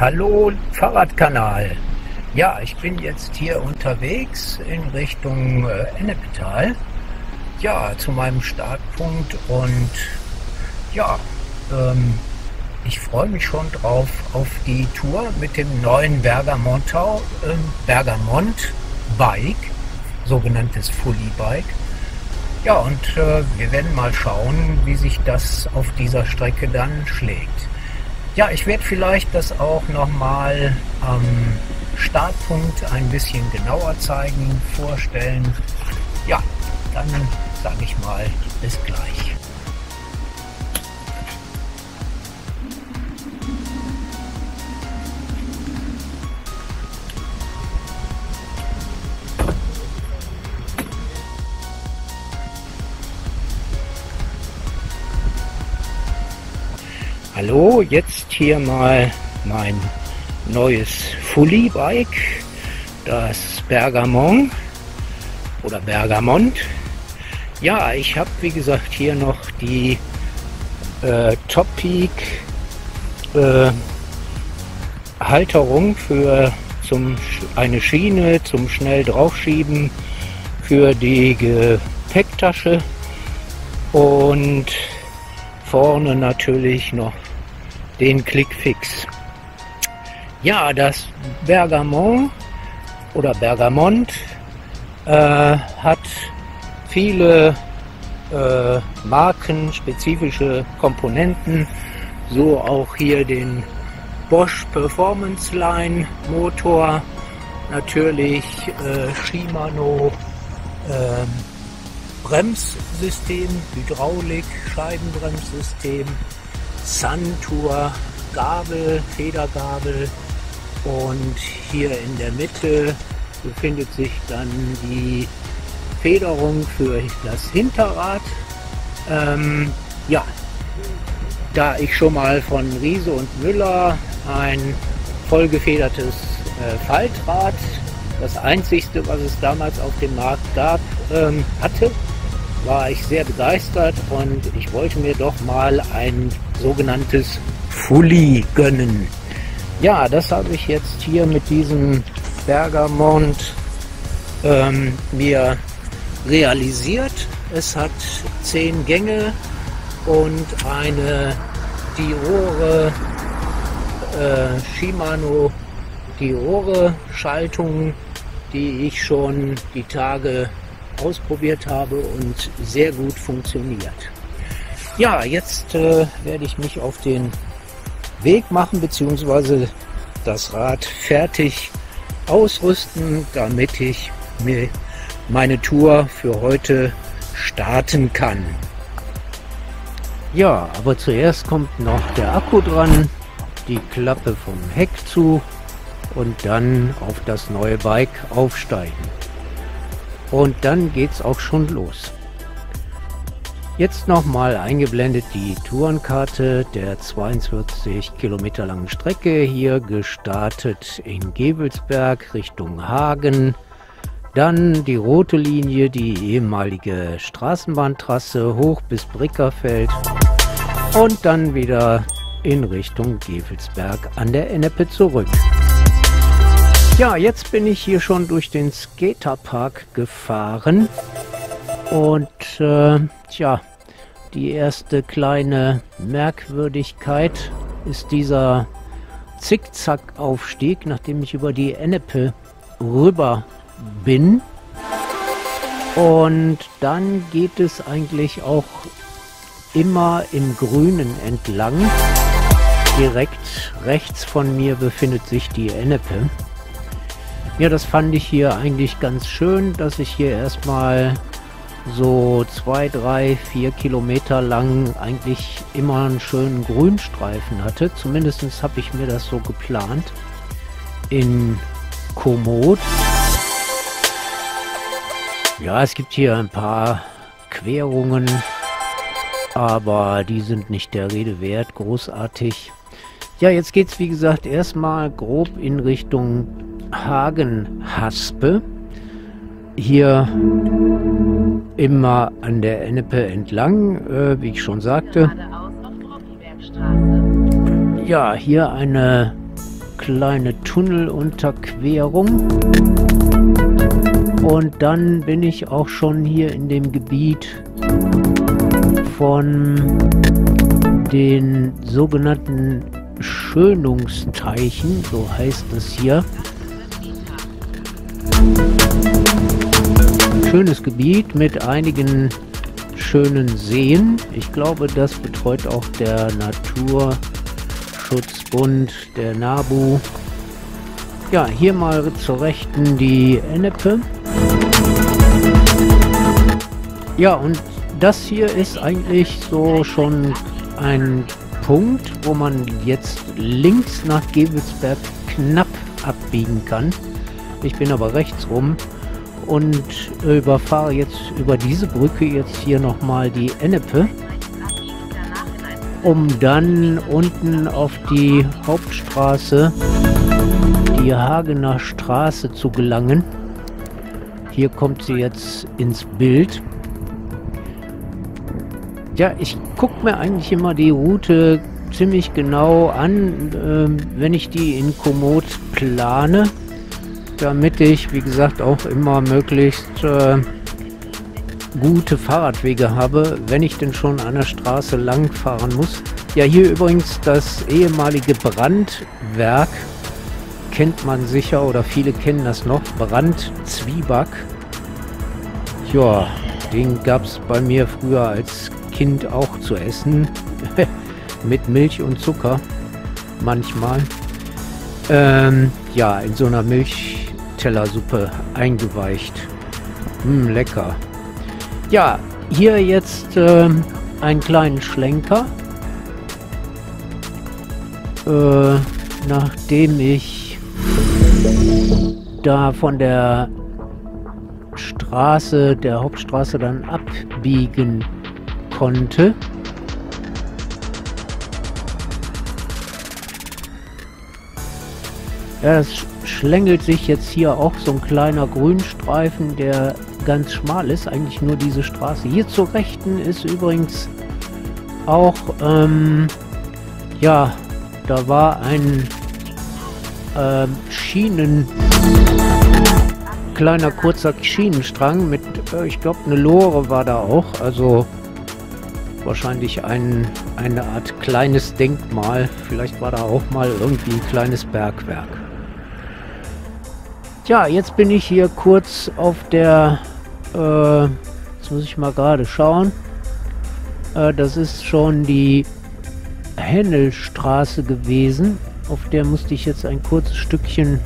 Hallo Fahrradkanal. Ja, ich bin jetzt hier unterwegs in Richtung äh, Ennepetal. Ja, zu meinem Startpunkt und ja, ähm, ich freue mich schon drauf auf die Tour mit dem neuen Bergamontau, äh, Bergamont Bike, sogenanntes Fully Bike. Ja, und äh, wir werden mal schauen, wie sich das auf dieser Strecke dann schlägt. Ja, ich werde vielleicht das auch nochmal am Startpunkt ein bisschen genauer zeigen, vorstellen. Ja, dann sage ich mal bis gleich. Hallo, jetzt hier mal mein neues Fully Bike, das Bergamont oder Bergamont. Ja, ich habe wie gesagt hier noch die äh, Top Peak äh, Halterung für zum, eine Schiene zum schnell draufschieben für die Gepäcktasche und vorne natürlich noch den Clickfix. Ja, das Bergamont oder Bergamont äh, hat viele äh, markenspezifische Komponenten, so auch hier den Bosch Performance Line Motor, natürlich äh, Shimano äh, Bremssystem, Hydraulik, Scheibenbremssystem, Suntour, Gabel, Federgabel und hier in der Mitte befindet sich dann die Federung für das Hinterrad. Ähm, ja, da ich schon mal von Riese und Müller ein vollgefedertes äh, Faltrad, das einzigste, was es damals auf dem Markt gab, ähm, hatte, war ich sehr begeistert und ich wollte mir doch mal ein sogenanntes Fully gönnen. Ja, das habe ich jetzt hier mit diesem Bergamont ähm, mir realisiert. Es hat zehn Gänge und eine Diore äh, Shimano Diore Schaltung, die ich schon die Tage ausprobiert habe und sehr gut funktioniert. Ja, jetzt äh, werde ich mich auf den Weg machen bzw. das Rad fertig ausrüsten, damit ich mir meine Tour für heute starten kann. Ja, aber zuerst kommt noch der Akku dran, die Klappe vom Heck zu und dann auf das neue Bike aufsteigen. Und dann geht's auch schon los. Jetzt nochmal eingeblendet die Tourenkarte der 42 Kilometer langen Strecke. Hier gestartet in Gebelsberg Richtung Hagen. Dann die rote Linie, die ehemalige Straßenbahntrasse hoch bis Brickerfeld. Und dann wieder in Richtung Gevelsberg an der Ennepe zurück. Ja, jetzt bin ich hier schon durch den Skaterpark gefahren und äh, tja, die erste kleine Merkwürdigkeit ist dieser Zickzack-Aufstieg, nachdem ich über die Ennepe rüber bin. Und dann geht es eigentlich auch immer im Grünen entlang. Direkt rechts von mir befindet sich die Ennepe. Ja, das fand ich hier eigentlich ganz schön, dass ich hier erstmal so zwei, drei, vier Kilometer lang eigentlich immer einen schönen Grünstreifen hatte. Zumindest habe ich mir das so geplant. In Komoot. Ja, es gibt hier ein paar Querungen, aber die sind nicht der Rede wert, großartig. Ja, jetzt geht es wie gesagt erstmal grob in Richtung Hagenhaspe. Hier immer an der Ennepe entlang, äh, wie ich schon sagte. Ja, hier eine kleine Tunnelunterquerung. Und dann bin ich auch schon hier in dem Gebiet von den sogenannten Schönungsteichen, so heißt es hier. Schönes Gebiet mit einigen schönen Seen. Ich glaube, das betreut auch der Naturschutzbund der NABU. Ja, hier mal zur Rechten die Ennepe. Ja, und das hier ist eigentlich so schon ein Punkt, wo man jetzt links nach Gebelsberg knapp abbiegen kann. Ich bin aber rechts rum und überfahre jetzt über diese Brücke jetzt hier nochmal die Ennepe, um dann unten auf die Hauptstraße, die Hagener Straße zu gelangen. Hier kommt sie jetzt ins Bild. Ja, ich gucke mir eigentlich immer die Route ziemlich genau an, äh, wenn ich die in Komoot plane, damit ich, wie gesagt, auch immer möglichst äh, gute Fahrradwege habe, wenn ich denn schon an der Straße lang fahren muss. Ja, hier übrigens das ehemalige Brandwerk, kennt man sicher oder viele kennen das noch, Brandzwieback. Ja, den gab es bei mir früher als Kind auch zu essen. Mit Milch und Zucker. Manchmal. Ähm, ja, in so einer Milchtellersuppe eingeweicht. Hm, lecker. Ja, hier jetzt ähm, einen kleinen Schlenker. Äh, nachdem ich da von der Straße, der Hauptstraße dann abbiegen konnte. Ja, es schlängelt sich jetzt hier auch so ein kleiner Grünstreifen, der ganz schmal ist. Eigentlich nur diese Straße. Hier zur Rechten ist übrigens auch, ähm, ja, da war ein ähm, Schienen kleiner kurzer Schienenstrang mit, äh, ich glaube, eine Lore war da auch. Also wahrscheinlich ein, eine Art kleines Denkmal. Vielleicht war da auch mal irgendwie ein kleines Bergwerk. Tja, jetzt bin ich hier kurz auf der... Äh, jetzt muss ich mal gerade schauen. Äh, das ist schon die Hennelstraße gewesen. Auf der musste ich jetzt ein kurzes Stückchen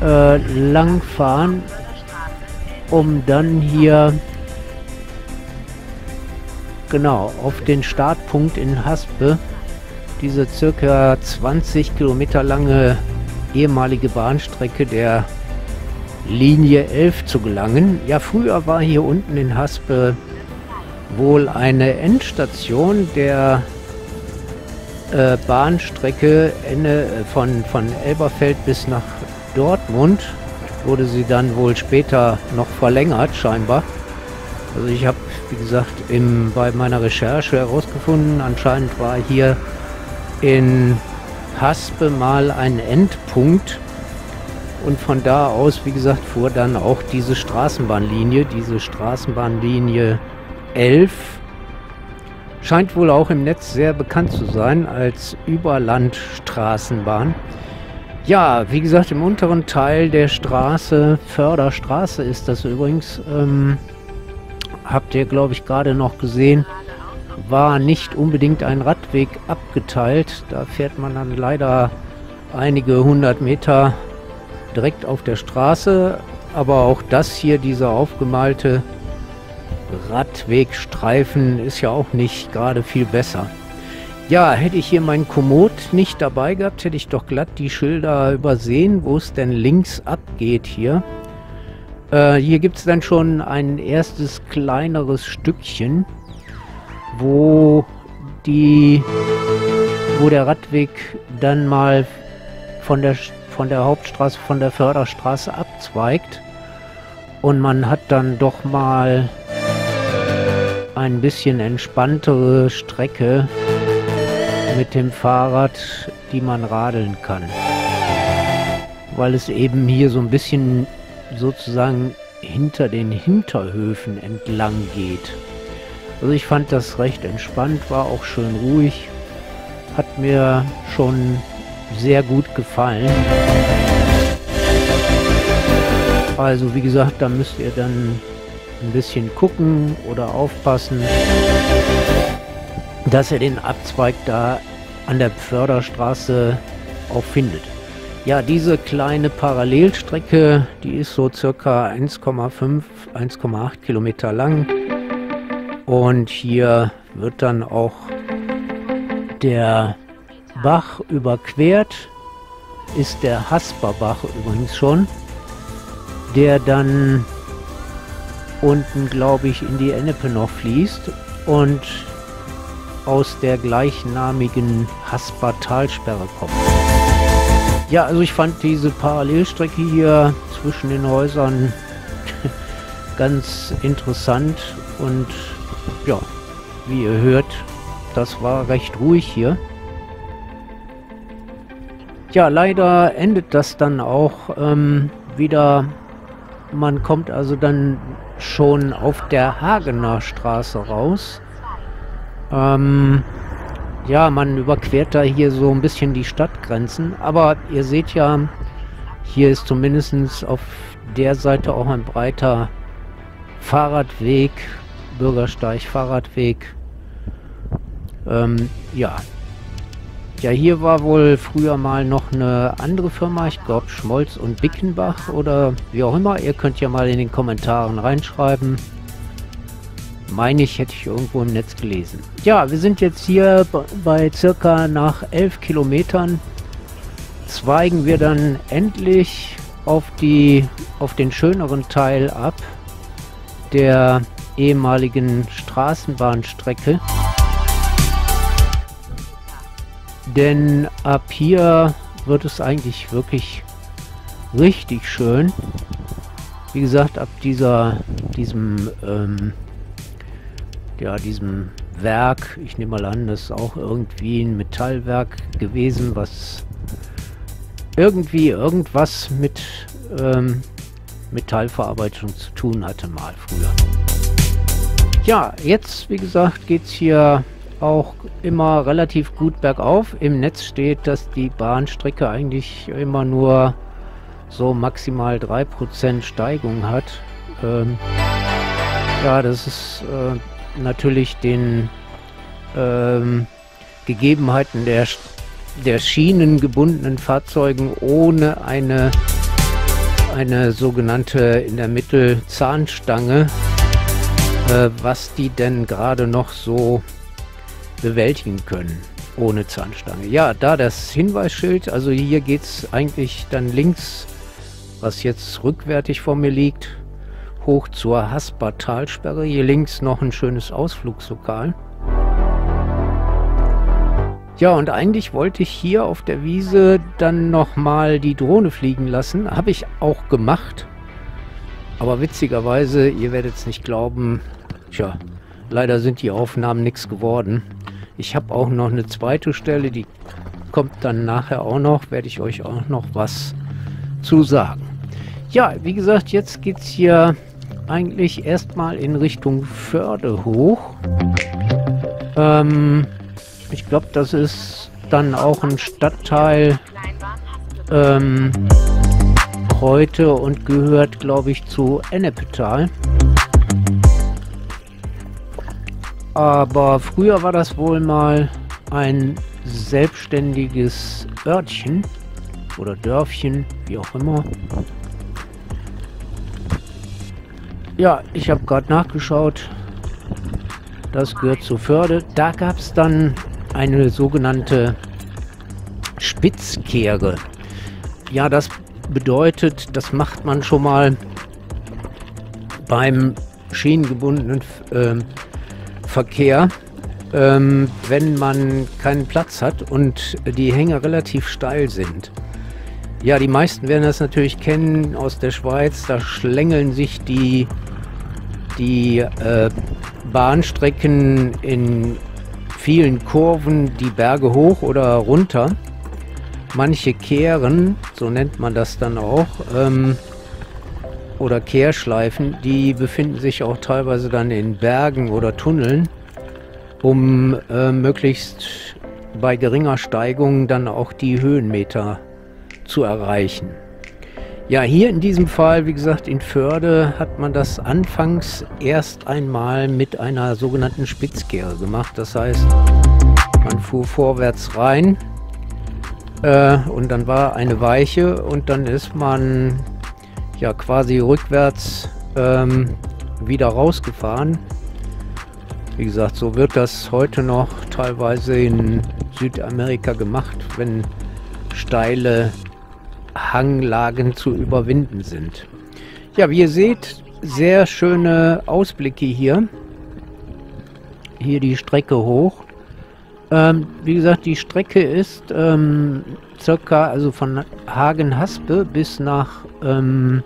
äh, lang fahren, um dann hier genau auf den Startpunkt in Haspe, diese circa 20 Kilometer lange ehemalige Bahnstrecke der Linie 11 zu gelangen. Ja, früher war hier unten in Haspe wohl eine Endstation der äh, Bahnstrecke Ende, äh, von, von Elberfeld bis nach Dortmund. Wurde sie dann wohl später noch verlängert, scheinbar. Also ich habe, wie gesagt, im, bei meiner Recherche herausgefunden, anscheinend war hier in Haspe mal ein Endpunkt. Und von da aus, wie gesagt, fuhr dann auch diese Straßenbahnlinie, diese Straßenbahnlinie 11. Scheint wohl auch im Netz sehr bekannt zu sein als Überlandstraßenbahn. Ja, wie gesagt, im unteren Teil der Straße, Förderstraße ist das übrigens, ähm, habt ihr, glaube ich, gerade noch gesehen, war nicht unbedingt ein Radweg abgeteilt. Da fährt man dann leider einige hundert Meter direkt auf der Straße. Aber auch das hier, dieser aufgemalte Radwegstreifen, ist ja auch nicht gerade viel besser. Ja, hätte ich hier meinen Komoot nicht dabei gehabt, hätte ich doch glatt die Schilder übersehen, wo es denn links abgeht hier. Äh, hier gibt es dann schon ein erstes kleineres Stückchen, wo die, wo der Radweg dann mal von der, von der Hauptstraße, von der Förderstraße abzweigt. Und man hat dann doch mal ein bisschen entspanntere Strecke mit dem Fahrrad, die man radeln kann. Weil es eben hier so ein bisschen sozusagen hinter den Hinterhöfen entlang geht. Also ich fand das recht entspannt, war auch schön ruhig. Hat mir schon sehr gut gefallen. Also wie gesagt, da müsst ihr dann ein bisschen gucken oder aufpassen, dass ihr den Abzweig da an der Förderstraße auch findet. Ja, diese kleine Parallelstrecke, die ist so circa 1,5, 1,8 Kilometer lang. Und hier wird dann auch der Bach überquert. Ist der Hasperbach übrigens schon. Der dann unten, glaube ich, in die Ennepe noch fließt. Und aus der gleichnamigen Hasper-Talsperre kommt. Ja, also ich fand diese Parallelstrecke hier zwischen den Häusern ganz interessant und ja, wie ihr hört, das war recht ruhig hier. Ja, leider endet das dann auch ähm, wieder. Man kommt also dann schon auf der Hagener Straße raus. Ähm, ja, man überquert da hier so ein bisschen die Stadtgrenzen. Aber ihr seht ja, hier ist zumindest auf der Seite auch ein breiter Fahrradweg, Bürgersteig, Fahrradweg. Ähm, ja. Ja, hier war wohl früher mal noch eine andere Firma, ich glaube Schmolz und Bickenbach oder wie auch immer. Ihr könnt ja mal in den Kommentaren reinschreiben meine ich, hätte ich irgendwo im Netz gelesen. Ja, wir sind jetzt hier bei circa nach 11 Kilometern. Zweigen wir dann endlich auf, die, auf den schöneren Teil ab der ehemaligen Straßenbahnstrecke. Denn ab hier wird es eigentlich wirklich richtig schön. Wie gesagt, ab dieser, diesem ähm, ja, diesem Werk, ich nehme mal an, das ist auch irgendwie ein Metallwerk gewesen, was irgendwie irgendwas mit ähm, Metallverarbeitung zu tun hatte mal früher. Ja, jetzt, wie gesagt, geht es hier auch immer relativ gut bergauf. Im Netz steht, dass die Bahnstrecke eigentlich immer nur so maximal 3% Steigung hat. Ähm, ja, das ist äh, natürlich den ähm, Gegebenheiten der, der schienengebundenen Fahrzeugen ohne eine, eine sogenannte in der Mitte Zahnstange, äh, was die denn gerade noch so bewältigen können ohne Zahnstange. Ja, da das Hinweisschild, also hier geht es eigentlich dann links, was jetzt rückwärtig vor mir liegt, hoch zur Hasper-Talsperre. Hier links noch ein schönes Ausflugslokal. Ja, und eigentlich wollte ich hier auf der Wiese dann nochmal die Drohne fliegen lassen. Habe ich auch gemacht. Aber witzigerweise, ihr werdet es nicht glauben, tja, leider sind die Aufnahmen nichts geworden. Ich habe auch noch eine zweite Stelle, die kommt dann nachher auch noch, werde ich euch auch noch was zu sagen. Ja, wie gesagt, jetzt geht es hier eigentlich erstmal in Richtung Förde hoch. Ähm, ich glaube, das ist dann auch ein Stadtteil ähm, heute und gehört, glaube ich, zu Ennepetal. Aber früher war das wohl mal ein selbstständiges Örtchen oder Dörfchen, wie auch immer. Ja, ich habe gerade nachgeschaut. Das gehört zu Förde. Da gab es dann eine sogenannte Spitzkehre. Ja, das bedeutet, das macht man schon mal beim schienengebundenen äh, Verkehr, ähm, wenn man keinen Platz hat und die Hänge relativ steil sind. Ja, die meisten werden das natürlich kennen aus der Schweiz. Da schlängeln sich die die äh, Bahnstrecken in vielen Kurven die Berge hoch oder runter. manche Kehren, so nennt man das dann auch, ähm, oder Kehrschleifen, die befinden sich auch teilweise dann in Bergen oder Tunneln, um äh, möglichst bei geringer Steigung dann auch die Höhenmeter zu erreichen. Ja, hier in diesem Fall, wie gesagt, in Förde hat man das anfangs erst einmal mit einer sogenannten Spitzkehre gemacht. Das heißt, man fuhr vorwärts rein äh, und dann war eine Weiche und dann ist man ja quasi rückwärts ähm, wieder rausgefahren. Wie gesagt, so wird das heute noch teilweise in Südamerika gemacht, wenn steile Hanglagen zu überwinden sind. Ja, wie ihr seht, sehr schöne Ausblicke hier. Hier die Strecke hoch. Ähm, wie gesagt, die Strecke ist ähm, circa, also von Hagen-Haspe bis nach ähm,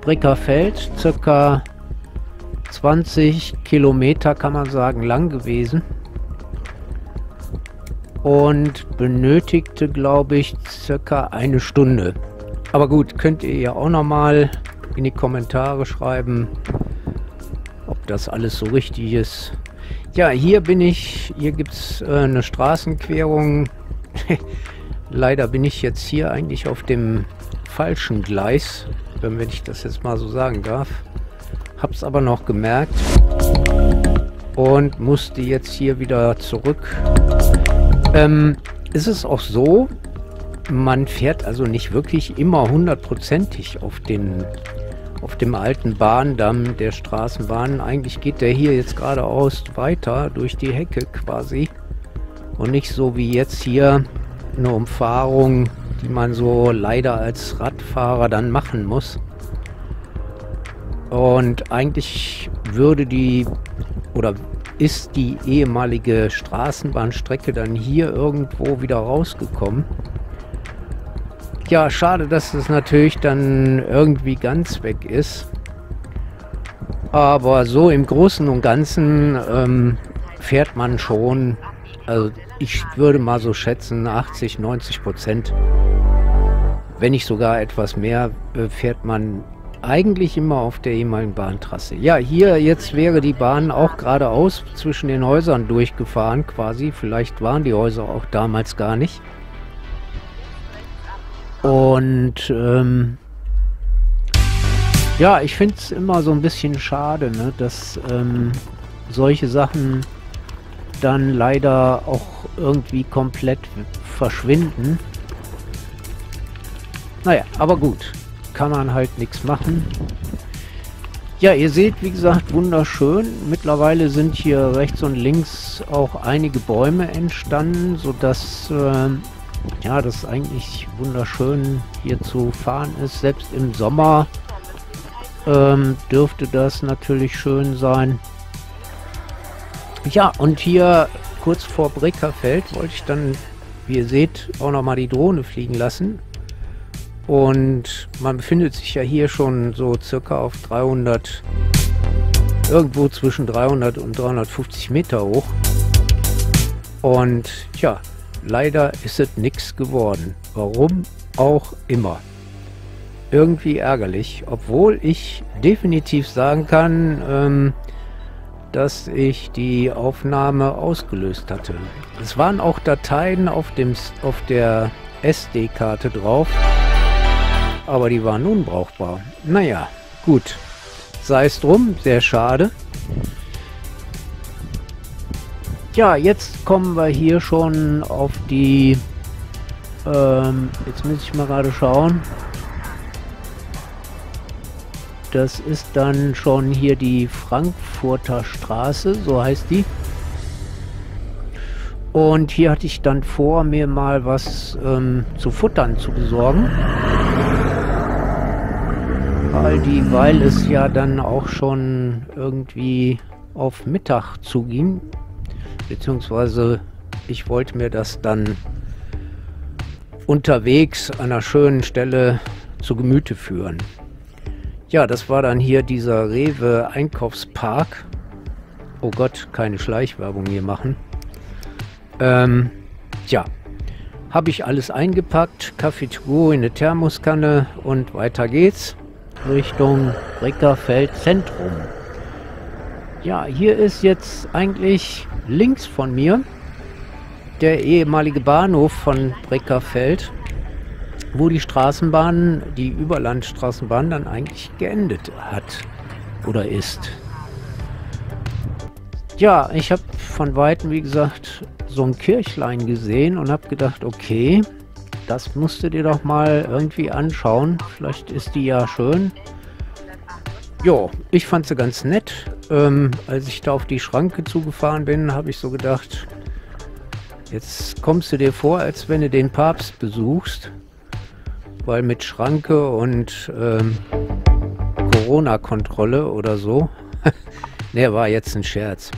Breckerfeld, circa 20 Kilometer kann man sagen lang gewesen und benötigte, glaube ich, circa eine Stunde. Aber gut, könnt ihr ja auch nochmal in die Kommentare schreiben, ob das alles so richtig ist. Ja, hier bin ich, hier gibt es äh, eine Straßenquerung. Leider bin ich jetzt hier eigentlich auf dem falschen Gleis, wenn ich das jetzt mal so sagen darf. Hab's aber noch gemerkt und musste jetzt hier wieder zurück ähm, ist es auch so, man fährt also nicht wirklich immer hundertprozentig auf den auf dem alten Bahndamm der Straßenbahn. Eigentlich geht der hier jetzt geradeaus weiter durch die Hecke quasi. Und nicht so wie jetzt hier eine Umfahrung, die man so leider als Radfahrer dann machen muss. Und eigentlich würde die oder ist die ehemalige Straßenbahnstrecke dann hier irgendwo wieder rausgekommen. Ja, schade, dass es natürlich dann irgendwie ganz weg ist. Aber so im Großen und Ganzen ähm, fährt man schon, also ich würde mal so schätzen, 80, 90 Prozent, wenn nicht sogar etwas mehr, äh, fährt man eigentlich immer auf der ehemaligen Bahntrasse. Ja, hier jetzt wäre die Bahn auch geradeaus zwischen den Häusern durchgefahren quasi. Vielleicht waren die Häuser auch damals gar nicht. Und ähm, ja, ich finde es immer so ein bisschen schade, ne, dass ähm, solche Sachen dann leider auch irgendwie komplett verschwinden. Naja, aber gut kann man halt nichts machen. Ja, ihr seht, wie gesagt, wunderschön. Mittlerweile sind hier rechts und links auch einige Bäume entstanden, sodass äh, ja, das eigentlich wunderschön hier zu fahren ist. Selbst im Sommer ähm, dürfte das natürlich schön sein. Ja, und hier kurz vor Breckerfeld wollte ich dann, wie ihr seht, auch nochmal die Drohne fliegen lassen. Und man befindet sich ja hier schon so circa auf 300, irgendwo zwischen 300 und 350 Meter hoch. Und ja, leider ist es nichts geworden. Warum auch immer. Irgendwie ärgerlich, obwohl ich definitiv sagen kann, ähm, dass ich die Aufnahme ausgelöst hatte. Es waren auch Dateien auf, dem, auf der SD-Karte drauf aber die waren unbrauchbar. Naja, gut. Sei es drum, sehr schade. Ja, jetzt kommen wir hier schon auf die... Ähm, jetzt muss ich mal gerade schauen. Das ist dann schon hier die Frankfurter Straße, so heißt die. Und hier hatte ich dann vor, mir mal was ähm, zu futtern zu besorgen weil, die, weil es ja dann auch schon irgendwie auf Mittag zuging. Beziehungsweise ich wollte mir das dann unterwegs an einer schönen Stelle zu Gemüte führen. Ja, das war dann hier dieser Rewe Einkaufspark. Oh Gott, keine Schleichwerbung hier machen. Ähm, ja, habe ich alles eingepackt. Kaffee to go in eine Thermoskanne und weiter geht's Richtung Breckerfeld Zentrum. Ja, hier ist jetzt eigentlich links von mir der ehemalige Bahnhof von Breckerfeld, wo die Straßenbahn, die Überlandstraßenbahn dann eigentlich geendet hat oder ist. Ja, ich habe von Weitem, wie gesagt, so ein Kirchlein gesehen und habe gedacht, okay, das musst du dir doch mal irgendwie anschauen. Vielleicht ist die ja schön. Jo, ich fand sie ganz nett. Ähm, als ich da auf die Schranke zugefahren bin, habe ich so gedacht, jetzt kommst du dir vor, als wenn du den Papst besuchst. Weil mit Schranke und ähm, Corona-Kontrolle oder so. ne, war jetzt ein Scherz.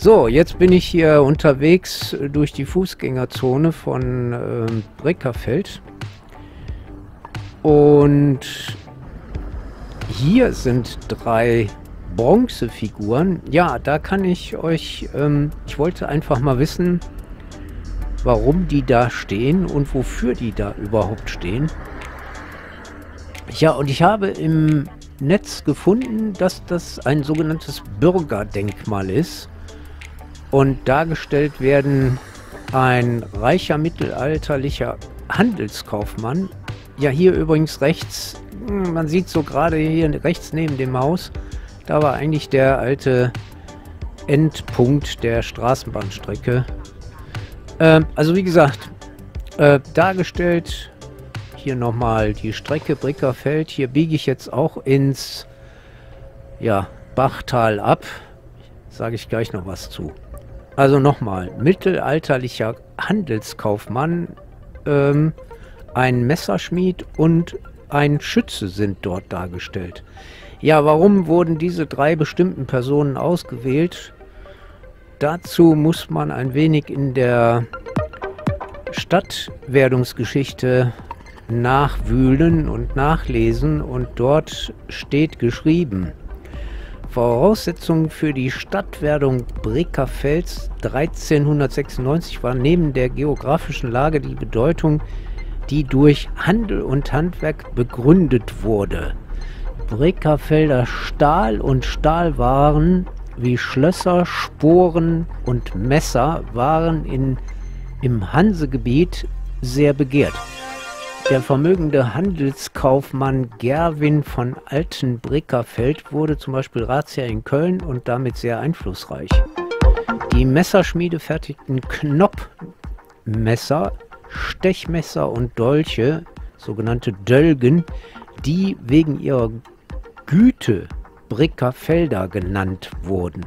So, jetzt bin ich hier unterwegs durch die Fußgängerzone von ähm, Breckerfeld. Und hier sind drei Bronzefiguren. Ja, da kann ich euch... Ähm, ich wollte einfach mal wissen, warum die da stehen und wofür die da überhaupt stehen. Ja, und ich habe im Netz gefunden, dass das ein sogenanntes Bürgerdenkmal ist und dargestellt werden ein reicher mittelalterlicher Handelskaufmann. Ja, hier übrigens rechts, hm, man sieht so gerade hier rechts neben dem Haus, da war eigentlich der alte Endpunkt der Straßenbahnstrecke. Ähm, also wie gesagt, äh, dargestellt hier nochmal die Strecke Brickerfeld. Hier biege ich jetzt auch ins ja, Bachtal ab. Sage ich gleich noch was zu. Also nochmal, mittelalterlicher Handelskaufmann, ähm, ein Messerschmied und ein Schütze sind dort dargestellt. Ja, warum wurden diese drei bestimmten Personen ausgewählt? Dazu muss man ein wenig in der Stadtwerdungsgeschichte nachwühlen und nachlesen und dort steht geschrieben, Voraussetzung für die Stadtwerdung Breckerfels 1396 war neben der geografischen Lage die Bedeutung, die durch Handel und Handwerk begründet wurde. Breckerfelder Stahl und Stahlwaren wie Schlösser, Sporen und Messer waren in, im Hansegebiet sehr begehrt. Der vermögende Handelskaufmann Gerwin von Altenbrickerfeld wurde zum Beispiel Ratsherr in Köln und damit sehr einflussreich. Die Messerschmiede fertigten Knoppmesser, Stechmesser und Dolche, sogenannte Dölgen, die wegen ihrer Güte Brickerfelder genannt wurden.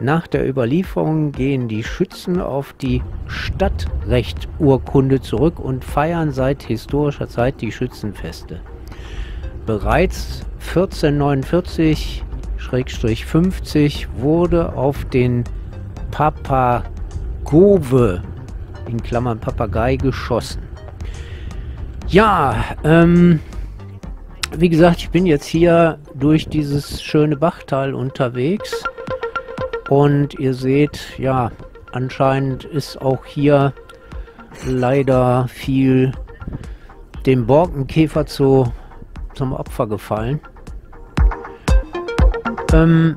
Nach der Überlieferung gehen die Schützen auf die Stadtrechturkunde zurück und feiern seit historischer Zeit die Schützenfeste. Bereits 1449-50 wurde auf den Papagove, in Klammern Papagei, geschossen. Ja, ähm, wie gesagt, ich bin jetzt hier durch dieses schöne Bachtal unterwegs. Und ihr seht, ja, anscheinend ist auch hier leider viel dem Borkenkäfer zu, zum Opfer gefallen. Ähm,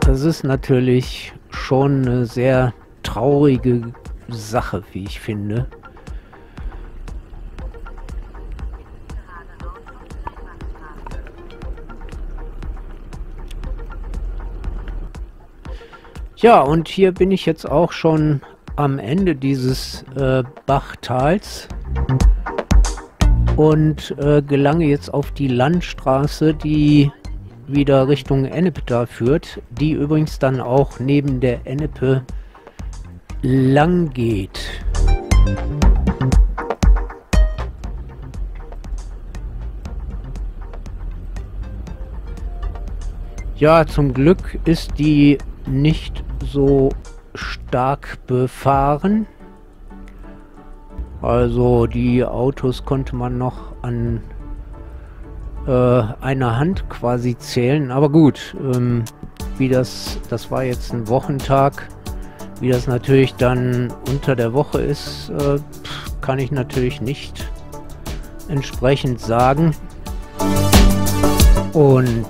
das ist natürlich schon eine sehr traurige Sache, wie ich finde. Ja, und hier bin ich jetzt auch schon am Ende dieses äh, Bachtals und äh, gelange jetzt auf die Landstraße, die wieder Richtung Ennepe da führt, die übrigens dann auch neben der Ennepe lang geht. Ja, zum Glück ist die nicht so stark befahren. Also die Autos konnte man noch an äh, einer Hand quasi zählen. Aber gut, ähm, wie das, das war jetzt ein Wochentag. Wie das natürlich dann unter der Woche ist, äh, kann ich natürlich nicht entsprechend sagen. Und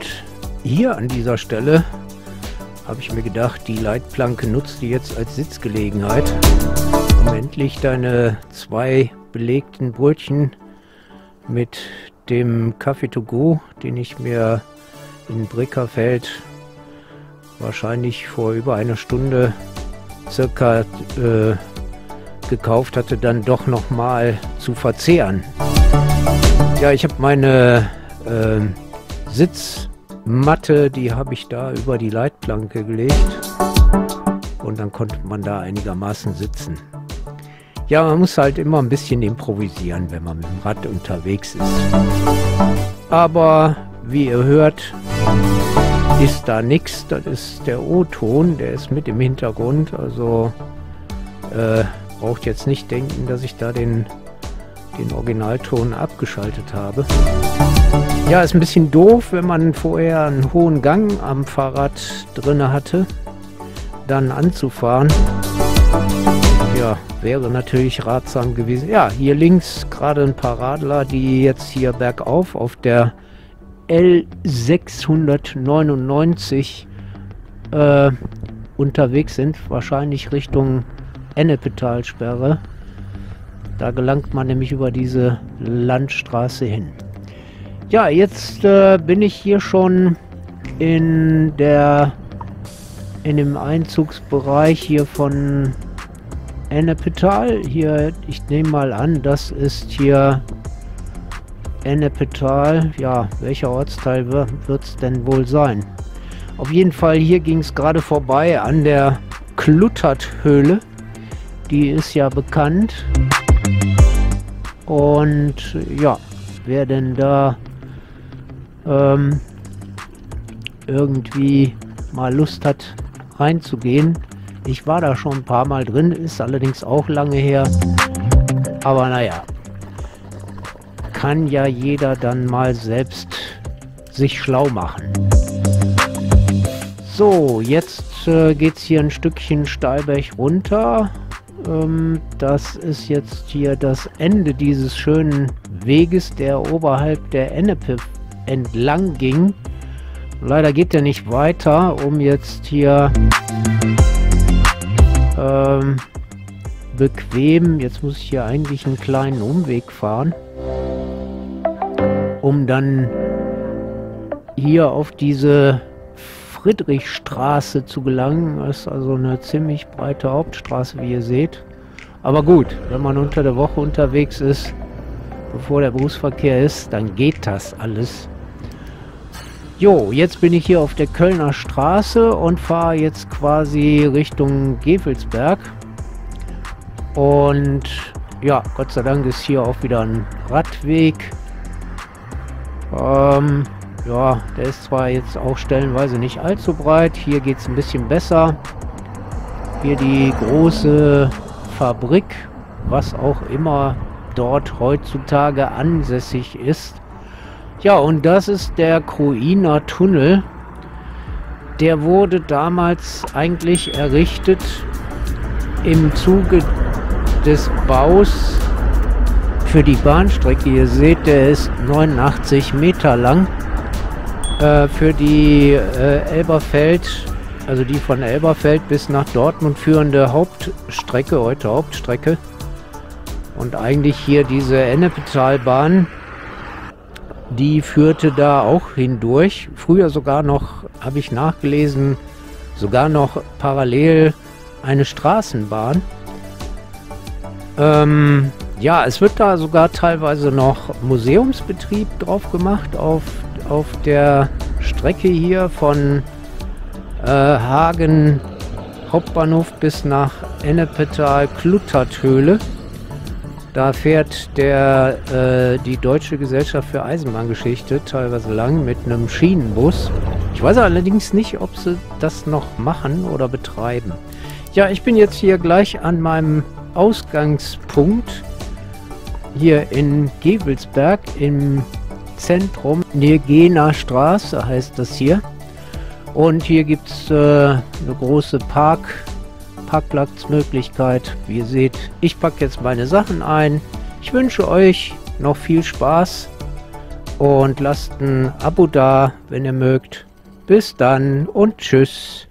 hier an dieser Stelle habe ich mir gedacht, die Leitplanke nutzt die jetzt als Sitzgelegenheit, um endlich deine zwei belegten Brötchen mit dem Kaffee to go, den ich mir in Brickerfeld wahrscheinlich vor über einer Stunde circa äh, gekauft hatte, dann doch nochmal zu verzehren. Ja, ich habe meine äh, Sitzmatte, die habe ich da über die Leitplanke gelegt und dann konnte man da einigermaßen sitzen. Ja, man muss halt immer ein bisschen improvisieren, wenn man mit dem Rad unterwegs ist. Aber wie ihr hört, ist da nichts. Das ist der O-Ton, der ist mit im Hintergrund. Also äh, braucht jetzt nicht denken, dass ich da den, den Originalton abgeschaltet habe. Ja, ist ein bisschen doof, wenn man vorher einen hohen Gang am Fahrrad drinne hatte, dann anzufahren. Ja, wäre natürlich ratsam gewesen. Ja, hier links gerade ein paar Radler, die jetzt hier bergauf auf der L699 äh, unterwegs sind. Wahrscheinlich Richtung Ennepetalsperre. Da gelangt man nämlich über diese Landstraße hin. Ja, jetzt äh, bin ich hier schon in der in dem Einzugsbereich hier von Ennepetal. Hier, ich nehme mal an, das ist hier Ennepetal. Ja, welcher Ortsteil wird es denn wohl sein? Auf jeden Fall, hier ging es gerade vorbei an der Klutterthöhle. Die ist ja bekannt. Und ja, wer denn da ähm, irgendwie mal Lust hat reinzugehen, ich war da schon ein paar Mal drin, ist allerdings auch lange her. Aber naja, kann ja jeder dann mal selbst sich schlau machen. So, jetzt äh, geht es hier ein Stückchen Steilberg runter. Ähm, das ist jetzt hier das Ende dieses schönen Weges, der oberhalb der Ennepe entlang ging. Leider geht er nicht weiter, um jetzt hier ähm, bequem. Jetzt muss ich hier eigentlich einen kleinen Umweg fahren, um dann hier auf diese Friedrichstraße zu gelangen. Das ist also eine ziemlich breite Hauptstraße, wie ihr seht. Aber gut, wenn man unter der Woche unterwegs ist, bevor der Berufsverkehr ist, dann geht das alles. Jo, jetzt bin ich hier auf der Kölner Straße und fahre jetzt quasi Richtung Gevelsberg. Und ja, Gott sei Dank ist hier auch wieder ein Radweg. Ähm, ja, der ist zwar jetzt auch stellenweise nicht allzu breit. Hier geht es ein bisschen besser. Hier die große Fabrik, was auch immer dort heutzutage ansässig ist. Ja, und das ist der Kruiner Tunnel. Der wurde damals eigentlich errichtet im Zuge des Baus für die Bahnstrecke. Ihr seht, der ist 89 Meter lang. Äh, für die äh, Elberfeld, also die von Elberfeld bis nach Dortmund führende Hauptstrecke, heute Hauptstrecke. Und eigentlich hier diese Ennepetalbahn die führte da auch hindurch. Früher sogar noch, habe ich nachgelesen, sogar noch parallel eine Straßenbahn. Ähm, ja, es wird da sogar teilweise noch Museumsbetrieb drauf gemacht auf, auf der Strecke hier von äh, Hagen Hauptbahnhof bis nach Ennepetal Klutterthöhle. Da fährt der, äh, die Deutsche Gesellschaft für Eisenbahngeschichte teilweise lang mit einem Schienenbus. Ich weiß allerdings nicht, ob sie das noch machen oder betreiben. Ja, ich bin jetzt hier gleich an meinem Ausgangspunkt hier in Gevelsberg im Zentrum, Nirgena Straße heißt das hier. Und hier gibt es äh, eine große Park- Parkplatzmöglichkeit. Wie ihr seht, ich packe jetzt meine Sachen ein. Ich wünsche euch noch viel Spaß und lasst ein Abo da, wenn ihr mögt. Bis dann und tschüss.